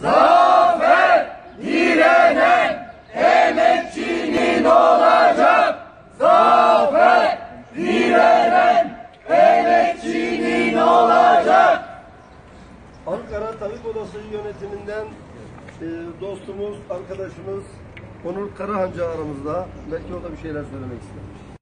Zafer direnen emekçinin olacak. Zafer direnen emekçinin olacak. Ankara Tabip Odası yönetiminden e, dostumuz, arkadaşımız Onur Karahancı aramızda. Belki o da bir şeyler söylemek ister.